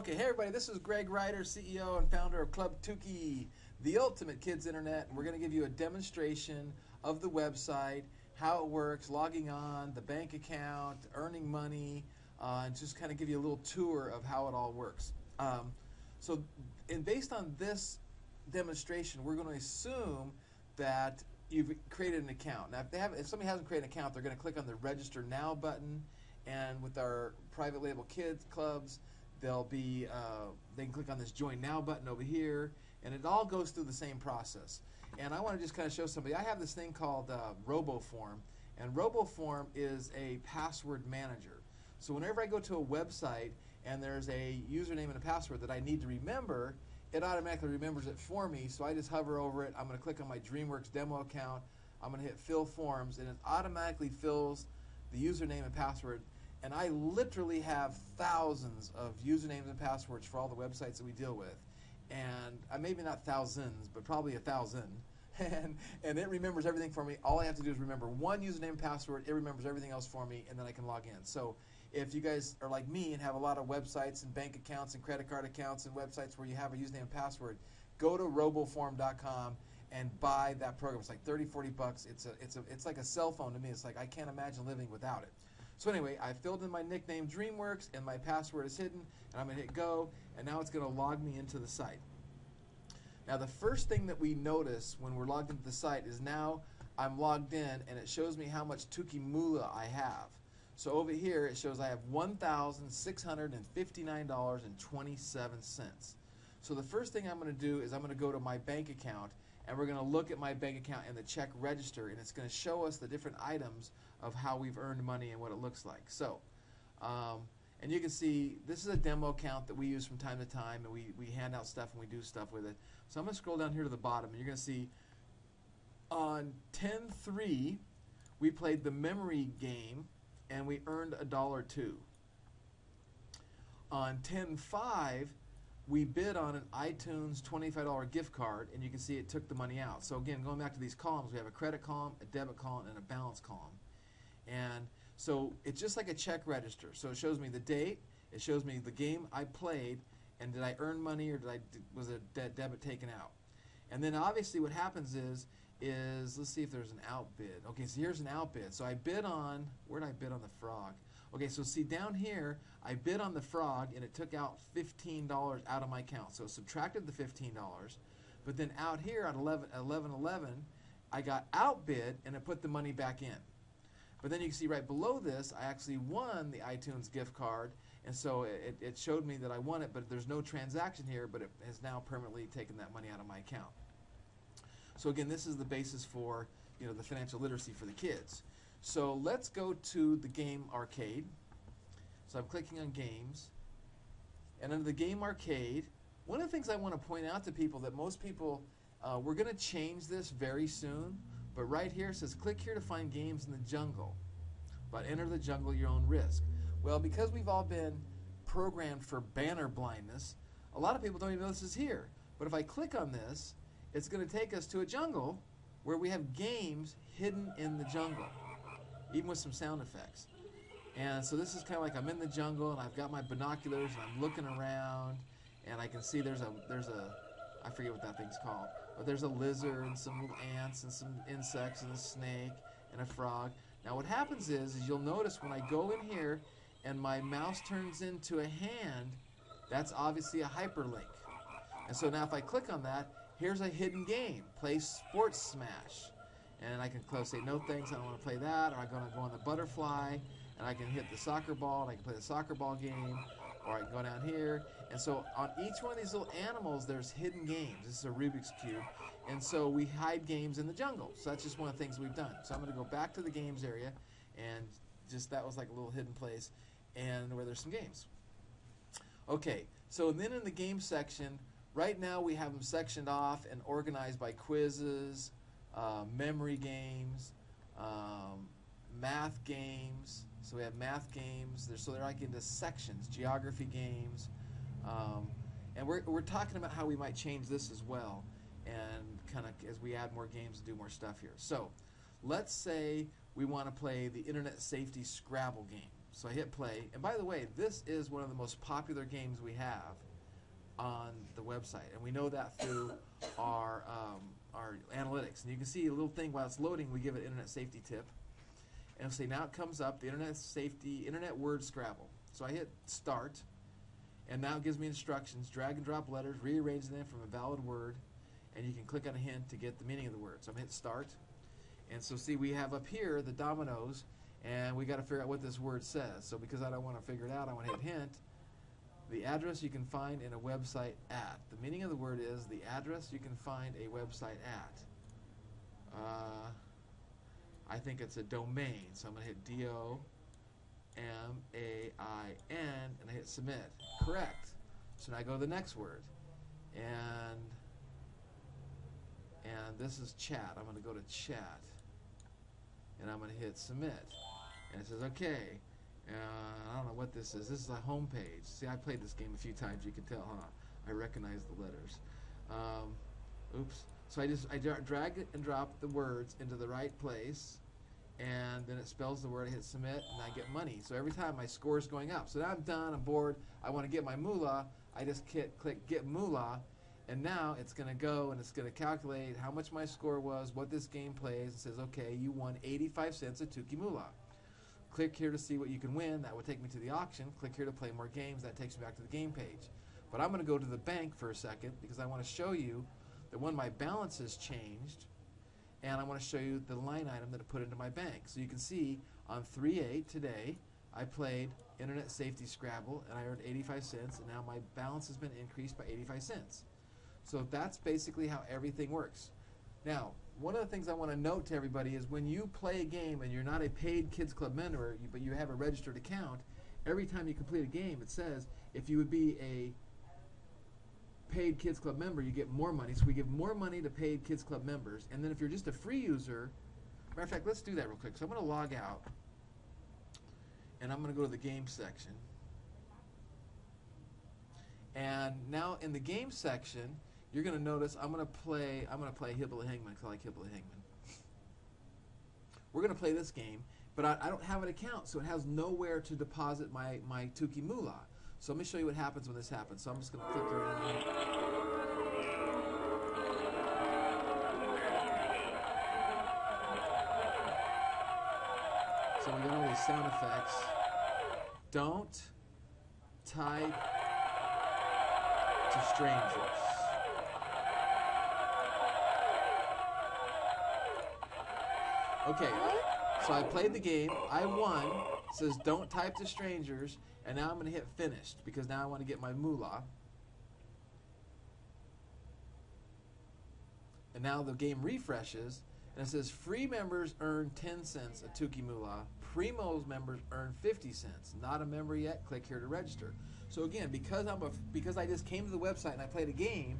Okay, hey everybody, this is Greg Ryder, CEO and founder of Club Tuki, the ultimate kids internet, and we're going to give you a demonstration of the website, how it works, logging on, the bank account, earning money, uh, and just kind of give you a little tour of how it all works. Um, so, and based on this demonstration, we're going to assume that you've created an account. Now, if they have, if somebody hasn't created an account, they're going to click on the Register Now button, and with our private label kids clubs they'll be uh, they can click on this join now button over here and it all goes through the same process. And I want to just kind of show somebody I have this thing called uh, RoboForm and RoboForm is a password manager. So whenever I go to a website and there's a username and a password that I need to remember it automatically remembers it for me. So I just hover over it I'm going to click on my DreamWorks demo account I'm going to hit fill forms and it automatically fills the username and password and I literally have thousands of usernames and passwords for all the websites that we deal with. And uh, maybe not thousands, but probably a thousand. And, and it remembers everything for me. All I have to do is remember one username and password. It remembers everything else for me, and then I can log in. So if you guys are like me and have a lot of websites and bank accounts and credit card accounts and websites where you have a username and password, go to roboform.com and buy that program. It's like 30, 40 bucks. It's a, it's a, it's like a cell phone to me. It's like I can't imagine living without it. So anyway, I filled in my nickname DreamWorks and my password is hidden and I'm going to hit go and now it's going to log me into the site. Now the first thing that we notice when we're logged into the site is now I'm logged in and it shows me how much Tuki Moolah I have. So over here it shows I have $1,659.27. So the first thing I'm going to do is I'm going to go to my bank account and we're going to look at my bank account in the check register and it's going to show us the different items of how we've earned money and what it looks like. So, um, and you can see this is a demo account that we use from time to time and we, we hand out stuff and we do stuff with it. So I'm going to scroll down here to the bottom and you're going to see on 10-3 we played the memory game and we earned a dollar two. On 10-5 we bid on an iTunes $25 gift card and you can see it took the money out. So again, going back to these columns, we have a credit column, a debit column, and a balance column. And so it's just like a check register. So it shows me the date, it shows me the game I played, and did I earn money or did I was a de debit taken out? And then obviously what happens is is let's see if there's an outbid. Okay, so here's an outbid. So I bid on where did I bid on the frog? Okay, so see down here, I bid on the frog and it took out $15 out of my account. So subtracted the $15, but then out here at 11 11 11, I got outbid and it put the money back in. But then you can see right below this, I actually won the iTunes gift card, and so it, it showed me that I won it, but there's no transaction here, but it has now permanently taken that money out of my account. So again, this is the basis for you know the financial literacy for the kids. So let's go to the game arcade. So I'm clicking on games, and under the game arcade, one of the things I want to point out to people that most people, uh, we're going to change this very soon. But right here it says click here to find games in the jungle. But enter the jungle at your own risk. Well, because we've all been programmed for banner blindness, a lot of people don't even know this is here. But if I click on this, it's going to take us to a jungle where we have games hidden in the jungle, even with some sound effects. And so this is kind of like I'm in the jungle and I've got my binoculars and I'm looking around and I can see there's a there's a I forget what that thing's called. But there's a lizard and some ants and some insects and a snake and a frog. Now what happens is, is you'll notice when I go in here and my mouse turns into a hand, that's obviously a hyperlink. And so now if I click on that, here's a hidden game, play Sports Smash. And I can close say, no thanks, I don't want to play that. Or I'm going to go on the butterfly, and I can hit the soccer ball, and I can play the soccer ball game I can go down here. And so on each one of these little animals, there's hidden games. This is a Rubik's Cube. And so we hide games in the jungle. So that's just one of the things we've done. So I'm going to go back to the games area, and just that was like a little hidden place, and where there's some games. Okay, so then in the game section, right now we have them sectioned off and organized by quizzes, uh, memory games, um, math games, so we have math games. They're, so they're like into sections, geography games. Um, and we're, we're talking about how we might change this as well and kind of as we add more games and do more stuff here. So let's say we want to play the Internet Safety Scrabble game. So I hit play. And by the way, this is one of the most popular games we have on the website. And we know that through our, um, our analytics. And you can see a little thing while it's loading, we give it internet safety tip. And say now it comes up the internet safety, internet word Scrabble. So I hit start. And now it gives me instructions, drag and drop letters, rearranging them from a valid word, and you can click on a hint to get the meaning of the word. So I'm hit start. And so see, we have up here the dominoes, and we got to figure out what this word says. So because I don't want to figure it out, I want to hit hint. The address you can find in a website at. The meaning of the word is the address you can find a website at. Uh, I think it's a domain, so I'm going to hit D-O. M A I N, and I hit submit. Correct. So now I go to the next word, and and this is chat. I'm going to go to chat, and I'm going to hit submit, and it says okay. Uh, I don't know what this is. This is a home page. See, I played this game a few times. You can tell, huh? I recognize the letters. Um, oops. So I just I drag and drop the words into the right place and then it spells the word, I hit submit, and I get money. So every time my score is going up. So now I'm done, I'm bored, I want to get my moolah, I just hit, click get moolah, and now it's going to go and it's going to calculate how much my score was, what this game plays, and says, okay, you won 85 cents of Tuki Moolah. Click here to see what you can win, that would take me to the auction. Click here to play more games, that takes me back to the game page. But I'm going to go to the bank for a second because I want to show you that when my balance has changed, and I want to show you the line item that I put into my bank. So you can see on 3-8 today, I played Internet Safety Scrabble and I earned 85 cents and now my balance has been increased by 85 cents. So that's basically how everything works. Now, one of the things I want to note to everybody is when you play a game and you're not a paid Kids Club member, but you have a registered account, every time you complete a game, it says if you would be a paid Kids Club member, you get more money. So we give more money to paid Kids Club members. And then if you're just a free user, matter of fact, let's do that real quick. So I'm going to log out, and I'm going to go to the game section. And now in the game section, you're going to notice I'm going to play. I'm going to play Hibble Hangman because I like Hibble Hangman. We're going to play this game, but I, I, don't have an account, so it has nowhere to deposit my my Tuki Moolah. So let me show you what happens when this happens. So I'm just going to click around. So we got all these sound effects. Don't type to strangers. Okay, so I played the game. I won. Says don't type to strangers. And now I'm going to hit finished because now I want to get my moolah. And now the game refreshes and it says free members earn 10 cents a Tuki Moolah. Primos members earn 50 cents. Not a member yet? Click here to register. So again, because I'm a because I just came to the website and I played a game,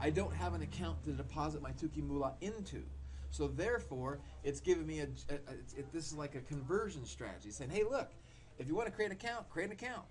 I don't have an account to deposit my Tuki Moolah into. So therefore, it's giving me a, a, a it, this is like a conversion strategy, saying, "Hey, look, if you want to create an account, create an account.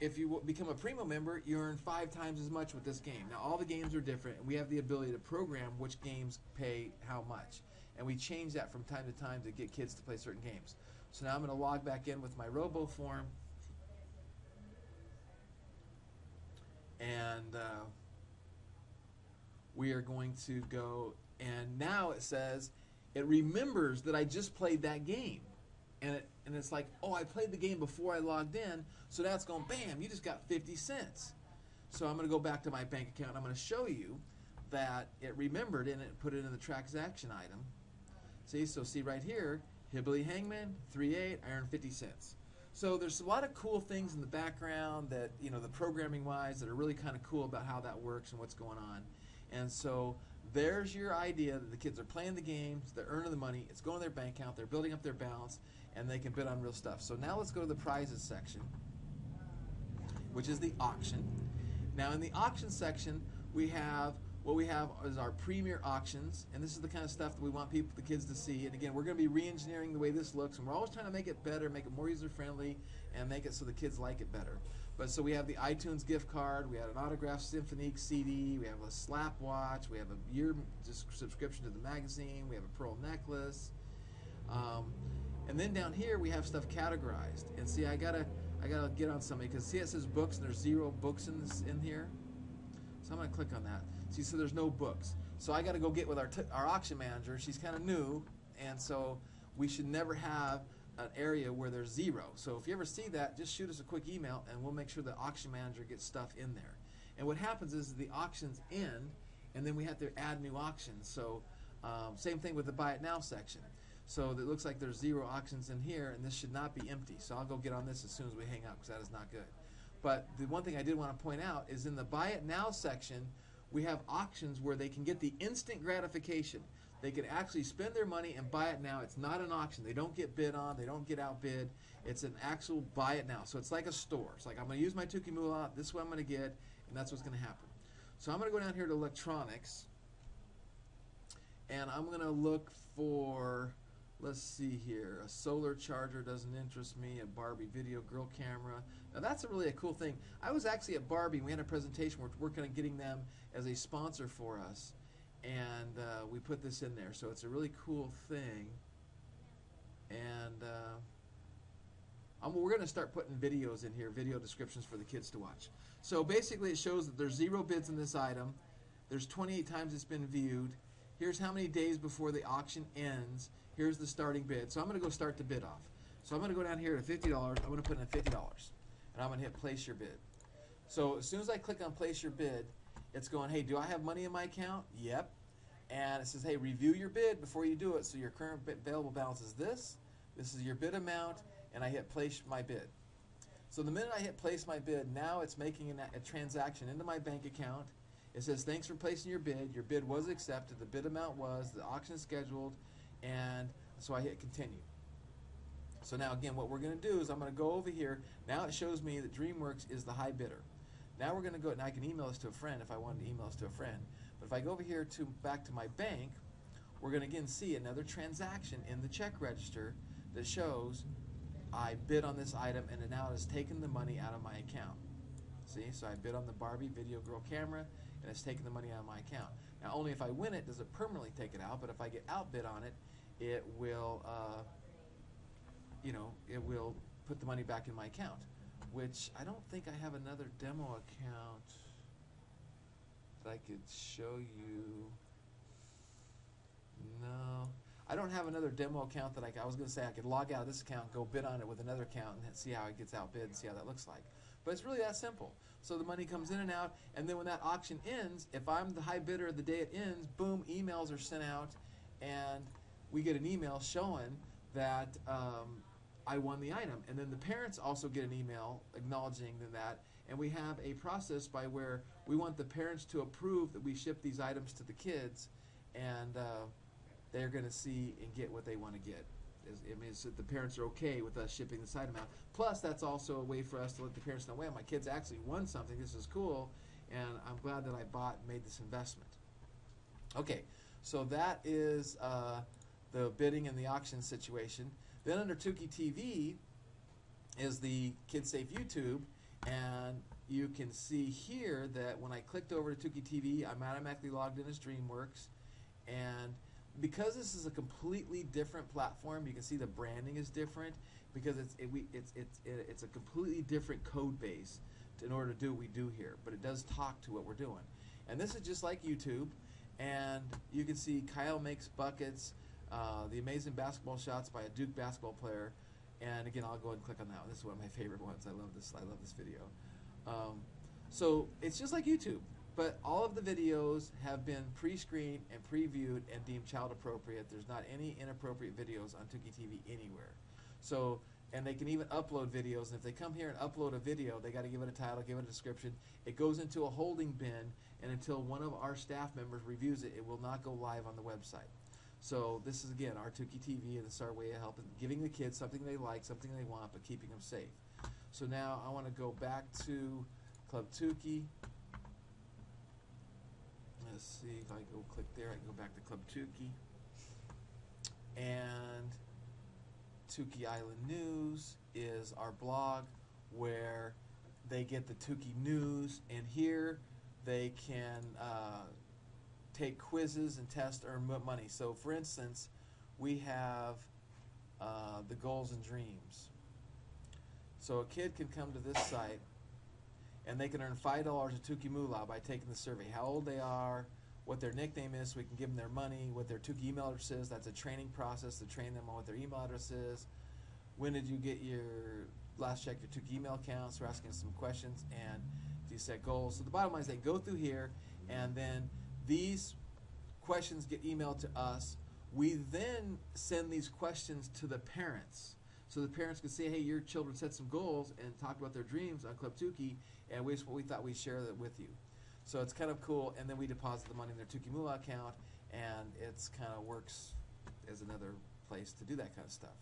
If you become a Primo member, you earn five times as much with this game. Now, all the games are different, and we have the ability to program which games pay how much. And we change that from time to time to get kids to play certain games. So now I'm going to log back in with my RoboForm. And uh, we are going to go, and now it says it remembers that I just played that game and it, and it's like, oh, I played the game before I logged in, so now it's going, bam, you just got 50 cents. So I'm going to go back to my bank account. I'm going to show you that it remembered and it put it in the transaction item. See, so see right here, Hibbley Hangman, 3.8, I earned 50 cents. So there's a lot of cool things in the background that, you know, the programming wise that are really kind of cool about how that works and what's going on. And so there's your idea that the kids are playing the games, they're earning the money, it's going to their bank account, they're building up their balance, and they can bid on real stuff. So now let's go to the prizes section, which is the auction. Now in the auction section, we have what we have is our premier auctions, and this is the kind of stuff that we want people, the kids, to see. And again, we're going to be re-engineering the way this looks, and we're always trying to make it better, make it more user-friendly, and make it so the kids like it better. But so we have the iTunes gift card, we had an autographed Symphonique CD, we have a slap watch, we have a year just subscription to the magazine, we have a pearl necklace. Um, And then down here we have stuff categorized. And see, I gotta I gotta get on something because see it says books and there's zero books in this in here. So I'm gonna click on that. See, so there's no books. So I gotta go get with our our auction manager. She's kind of new, and so we should never have an area where there's zero. So if you ever see that, just shoot us a quick email and we'll make sure the auction manager gets stuff in there. And what happens is the auctions end, and then we have to add new auctions. So um, same thing with the buy it now section. So it looks like there's zero auctions in here, and this should not be empty. So I'll go get on this as soon as we hang out because that is not good. But the one thing I did want to point out is in the buy it now section, we have auctions where they can get the instant gratification. They can actually spend their money and buy it now. It's not an auction. They don't get bid on. They don't get outbid. It's an actual buy it now. So it's like a store. It's like I'm going to use my Tuki Moolah. This is what I'm going to get, and that's what's going to happen. So I'm going to go down here to electronics, and I'm going to look for, let's see here, a solar charger doesn't interest me, a Barbie video girl camera. Now that's a really a cool thing. I was actually at Barbie. We had a presentation. We're working on getting them as a sponsor for us and uh, we put this in there. So it's a really cool thing. And uh, we're going to start putting videos in here, video descriptions for the kids to watch. So basically, it shows that there's zero bids in this item. There's 28 times it's been viewed. Here's how many days before the auction ends. Here's the starting bid. So I'm going to go start the bid off. So I'm going to go down here to $50. I'm going to put in $50. And I'm going to hit place your bid. So as soon as I click on place your bid, it's going, hey, do I have money in my account? Yep. And it says, hey, review your bid before you do it. So your current available balance is this. This is your bid amount, and I hit place my bid. So the minute I hit place my bid, now it's making a, a transaction into my bank account. It says, thanks for placing your bid. Your bid was accepted. The bid amount was. The auction is scheduled. And so I hit continue. So now again, what we're going to do is I'm going to go over here. Now it shows me that DreamWorks is the high bidder. Now we're going to go, and I can email this to a friend if I wanted to email this to a friend. But if I go over here to back to my bank, we're going to again see another transaction in the check register that shows I bid on this item and it now it has taken the money out of my account. See, so I bid on the Barbie Video Girl camera and it's taken the money out of my account. Now, only if I win it does it permanently take it out, but if I get outbid on it, it will, uh, you know, it will put the money back in my account which I don't think I have another demo account that I could show you. No. I don't have another demo account that I, I was going to say I could log out of this account, go bid on it with another account, and see how it gets outbid and see how that looks like. But it's really that simple. So the money comes in and out, and then when that auction ends, if I'm the high bidder the day it ends, boom, emails are sent out, and we get an email showing that um, I won the item. And then the parents also get an email acknowledging that. And we have a process by where we want the parents to approve that we ship these items to the kids, and uh, they're going to see and get what they want to get. It means that the parents are okay with us shipping this item out. Plus, that's also a way for us to let the parents know, "Well, my kids actually won something. This is cool, and I'm glad that I bought and made this investment." Okay, so that is uh, the bidding and the auction situation. Then under Tuki TV is the KidSafe YouTube, and you can see here that when I clicked over to Tuki TV, I'm automatically logged in as DreamWorks, and because this is a completely different platform, you can see the branding is different because it's it, we, it's it's it, it's a completely different code base to, in order to do what we do here, but it does talk to what we're doing. And this is just like YouTube, and you can see Kyle makes buckets. Uh, the amazing basketball shots by a Duke basketball player. And again, I'll go and click on that one. This is one of my favorite ones. I love this. I love this video. Um, so it's just like YouTube, but all of the videos have been pre-screened and previewed and deemed child appropriate. There's not any inappropriate videos on Tuki TV anywhere. So and they can even upload videos. And if they come here and upload a video, they got to give it a title, give it a description. It goes into a holding bin, and until one of our staff members reviews it, it will not go live on the website. So this is again our Tuki TV, and it's our way of helping, giving the kids something they like, something they want, but keeping them safe. So now I want to go back to Club Tuki. Let's see if I go click there. I can go back to Club Tuki. And Tuki Island News is our blog where they get the Tuki news, and here they can uh, take quizzes and test earn money. So, for instance, we have uh, the goals and dreams. So a kid can come to this site and they can earn five dollars a Tuki Moolah by taking the survey. How old they are, what their nickname is, so we can give them their money, what their Tuki email address is. That's a training process to train them on what their email address is. When did you get your last check your Tuki email account? So we're asking some questions and do you set goals? So the bottom line is they go through here and then these questions get emailed to us. We then send these questions to the parents. So the parents can say, hey, your children set some goals and talked about their dreams on Club Tuki, and we, we thought we'd share that with you. So it's kind of cool, and then we deposit the money in their Tuki Moolah account, and it's kind of works as another place to do that kind of stuff.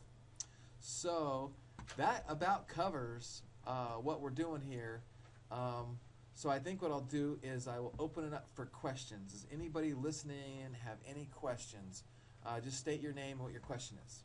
So that about covers uh, what we're doing here. Um, so I think what I'll do is I will open it up for questions. Does anybody listening have any questions? Uh, just state your name and what your question is.